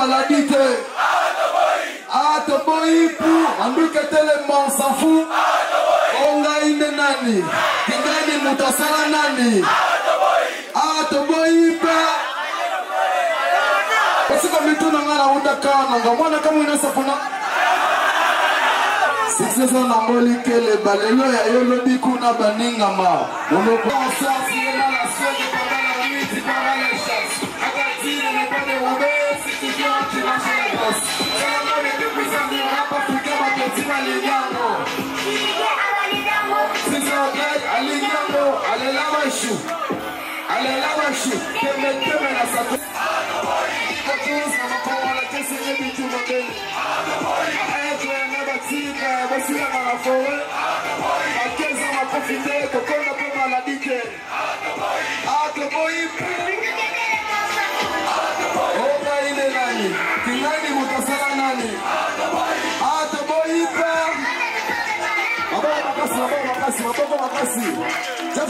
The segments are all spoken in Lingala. maladie te ah toboyi pour anduki etelema on s'en fout o ngai nde nani kingai ni moto asala nani ah toboyi mpe kosika mituna ngai nauta kananga mwana kamwina sapuna sisesa nangoli kele balelo ya yo lobi kuna baningama onokosasie na la suede pendant la nuit pendant les weshu alela weshu temeteme na sato akosanakowalatesenye bituma mbele aetwe nabatika basilanga na fore akeza makofi te kokonda mpe maladi te atoboi obaine nani tingani motasala nani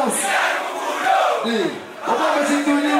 house. Bàbá mi ti dún ní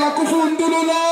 la kufu ndulula.